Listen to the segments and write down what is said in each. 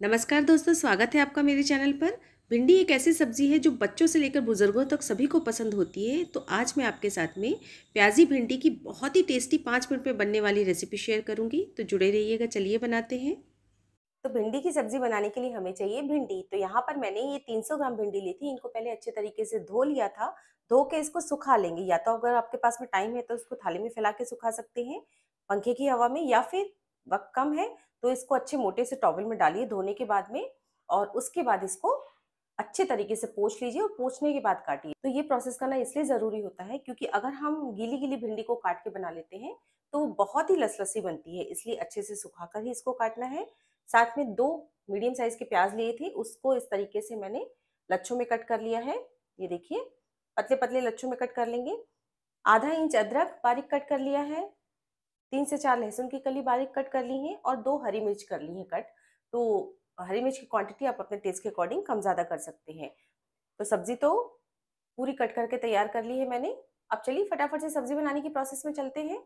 नमस्कार दोस्तों, स्वागत है आपका मेरे चैनल पर। भिंडी एक ऐसी सब्ज़ी है जो बच्चों से लेकर बुज़ुर्गों तक सभी को पसंद होती है। तो आज मैं आपके साथ में प्याजी भिंडी की बहुत ही टेस्टी पाँच मिनट में बनने वाली रेसिपी शेयर करूँगी। तो जुड़े रहिएगा, चलिए बनाते हैं। तो भिंडी की सब्ज़ी बनाने के लिए हमें चाहिए भिंडी। तो यहाँ पर मैंने ये 300 ग्राम भिंडी ली थी। इनको पहले अच्छे तरीके से धो लिया था। धो के इसको सुखा लेंगे। या तो अगर आपके पास में टाइम है तो उसको थाली में फैला के सुखा सकते हैं पंखे की हवा में या फिर वक्त कम है तो इसको अच्छे मोटे से टॉवल में डालिए धोने के बाद में और उसके बाद इसको अच्छे तरीके से पोछ लीजिए और पोछने के बाद काटिए। तो ये प्रोसेस करना इसलिए ज़रूरी होता है क्योंकि अगर हम गीली गीली भिंडी को काट के बना लेते हैं तो बहुत ही लसलसी बनती है, इसलिए अच्छे से सुखाकर ही इसको काटना है। साथ में दो मीडियम साइज़ के प्याज लिए थे, उसको इस तरीके से मैंने लच्छों में कट कर लिया है। ये देखिए पतले पतले लच्छों में कट कर लेंगे। आधा इंच अदरक बारीक कट कर लिया है। तीन से चार लहसुन की कली बारीक कट कर ली है और दो हरी मिर्च कर ली है कट। तो हरी मिर्च की क्वांटिटी आप अपने टेस्ट के अकॉर्डिंग कम ज़्यादा कर सकते हैं। तो सब्ज़ी तो पूरी कट करके तैयार कर ली है मैंने। अब चलिए फटाफट से सब्ज़ी बनाने की प्रोसेस में चलते हैं।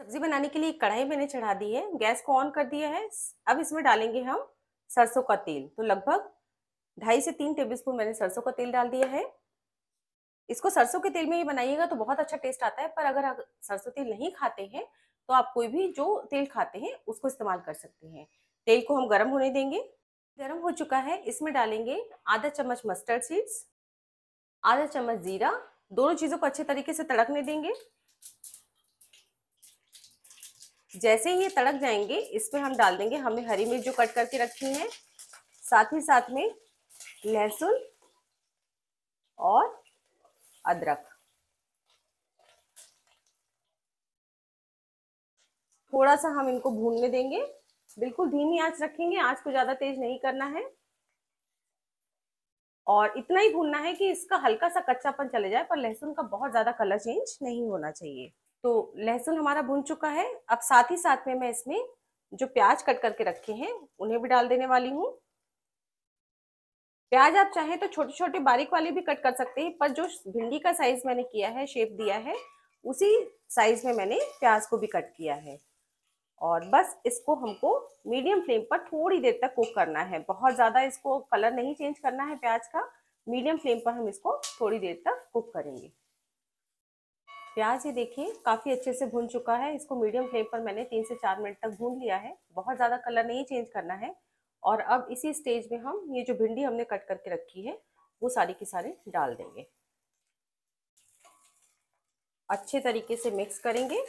सब्ज़ी बनाने के लिए कढ़ाई मैंने चढ़ा दी है। गैस को ऑन कर दिया है। अब इसमें डालेंगे हम सरसों का तेल। तो लगभग ढाई से तीन टेबल स्पून मैंने सरसों का तेल डाल दिया है। इसको सरसों के तेल में ही बनाइएगा तो बहुत अच्छा टेस्ट आता है। पर अगर सरसों तेल नहीं खाते हैं तो आप कोई भी जो तेल खाते हैं, उसको इस्तेमाल कर सकते हैं। तेल को हम गर्म होने देंगे। गर्म हो चुका है, इसमें डालेंगे आधा चम्मच मस्टर्ड सीड्स आधा चम्मच जीरा, दोनों चीज़ों को अच्छे तरीके से तड़कने देंगे। जैसे ही ये तड़क जाएँगे, इसमें हम डाल देंगे हमें हरी मिर्च जो कट करके रखी है, साथ ही साथ में लहसुन और अदरक। थोड़ा सा हम इनको भूनने देंगे। बिल्कुल धीमी आँच रखेंगे, आँच को ज़्यादा तेज नहीं करना है। और इतना ही भूनना है कि इसका हल्का सा कच्चापन चले जाए, पर लहसुन का बहुत ज़्यादा कलर चेंज नहीं होना चाहिए। तो लहसुन हमारा भून चुका है। अब साथ ही साथ में मैं इसमें जो प्याज कट करके रखे हैं, उन्हें भी डाल देने वाली हूँ। प्याज आप चाहें तो छोटे छोटे बारीक वाले भी कट कर सकते हैं, पर जो भिंडी का साइज़ मैंने किया है, शेप दिया है, उसी साइज़ में मैंने प्याज को भी कट किया है। और बस इसको हमको मीडियम फ्लेम पर थोड़ी देर तक कुक करना है। बहुत ज़्यादा इसको कलर नहीं चेंज करना है प्याज का। मीडियम फ्लेम पर हम इसको थोड़ी देर तक कुक करेंगे। प्याज ये देखिए काफ़ी अच्छे से भून चुका है। इसको मीडियम फ्लेम पर मैंने तीन से चार मिनट तक भून लिया है। बहुत ज़्यादा कलर नहीं चेंज करना है। और अब इसी स्टेज में हम ये जो भिंडी हमने कट करके रखी है, वो सारी की सारी डाल देंगे। अच्छे तरीके से मिक्स करेंगे।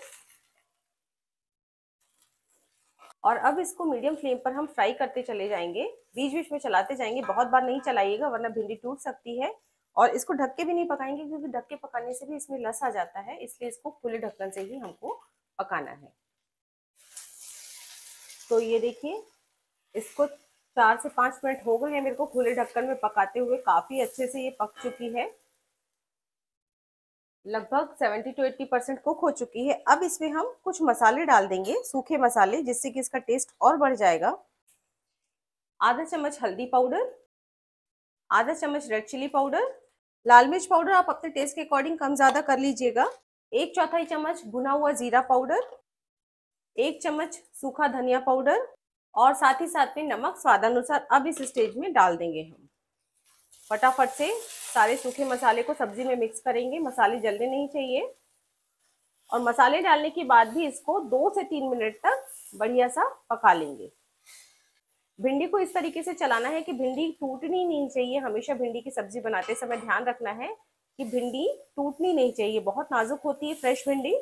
और अब इसको मीडियम फ्लेम पर हम फ्राई करते चले जाएँगे। बीच बीच में चलाते जाएँगे। बहुत बार नहीं चलाइएगा, वरना भिंडी टूट सकती है। और इसको ढक के भी नहीं पकाएँगे, क्योंकि ढक के पकाने से भी इसमें लस आ जाता है। इसलिए इसको खुले ढक्कन से ही हमको पकाना है। तो ये देखिए, इसको चार से पाँच मिनट हो गए हैं मेरे को खुले ढक्कन में पकाते हुए। काफ़ी अच्छे से ये पक चुकी है। लगभग 70 टू 80 परसेंट कुक हो चुकी है। अब इसमें हम कुछ मसाले डाल देंगे, सूखे मसाले, जिससे कि इसका टेस्ट और बढ़ जाएगा। आधा चम्मच हल्दी पाउडर, आधा चम्मच रेड चिली पाउडर, लाल मिर्च पाउडर आप अपने टेस्ट के अकॉर्डिंग कम ज़्यादा कर लीजिएगा। एक चौथाई चम्मच भुना हुआ ज़ीरा पाउडर, एक चम्मच सूखा धनिया पाउडर और साथ ही साथ में नमक स्वादानुसार अब इस स्टेज में डाल देंगे हम। फटाफट से सारे सूखे मसाले को सब्ज़ी में मिक्स करेंगे। मसाले जलने नहीं चाहिए। और मसाले डालने के बाद भी इसको दो से तीन मिनट तक बढ़िया सा पका लेंगे। भिंडी को इस तरीके से चलाना है कि भिंडी टूटनी नहीं चाहिए। हमेशा भिंडी की सब्ज़ी बनाते समय ध्यान रखना है कि भिंडी टूटनी नहीं चाहिए। बहुत नाजुक होती है फ्रेश भिंडी।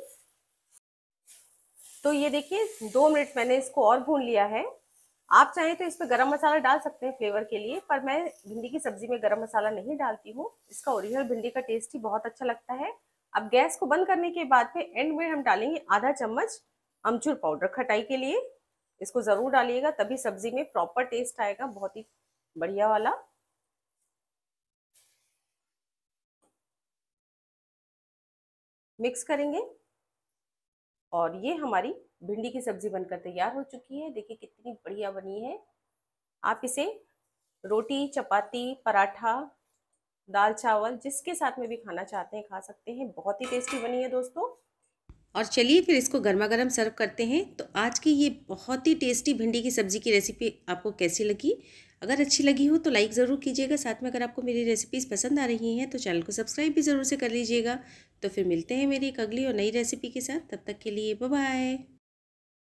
तो ये देखिए, दो मिनट मैंने इसको और भून लिया है। आप चाहें तो इसमें गरम मसाला डाल सकते हैं फ्लेवर के लिए, पर मैं भिंडी की सब्ज़ी में गरम मसाला नहीं डालती हूँ। इसका ओरिजिनल भिंडी का टेस्ट ही बहुत अच्छा लगता है। अब गैस को बंद करने के बाद में एंड में हम डालेंगे आधा चम्मच अमचूर पाउडर खटाई के लिए। इसको ज़रूर डालिएगा, तभी सब्ज़ी में प्रॉपर टेस्ट आएगा, बहुत ही बढ़िया वाला। मिक्स करेंगे और ये हमारी भिंडी की सब्ज़ी बनकर तैयार हो चुकी है। देखिए कितनी बढ़िया बनी है। आप इसे रोटी, चपाती, पराठा, दाल, चावल जिसके साथ में भी खाना चाहते हैं खा सकते हैं। बहुत ही टेस्टी बनी है दोस्तों। और चलिए फिर इसको गर्मा गर्म सर्व करते हैं। तो आज की ये बहुत ही टेस्टी भिंडी की सब्ज़ी की रेसिपी आपको कैसी लगी? अगर अच्छी लगी हो तो लाइक ज़रूर कीजिएगा। साथ में अगर आपको मेरी रेसिपीज़ पसंद आ रही हैं तो चैनल को सब्सक्राइब भी ज़रूर से कर लीजिएगा। तो फिर मिलते हैं मेरी एक अगली और नई रेसिपी के साथ। तब तक के लिए बाय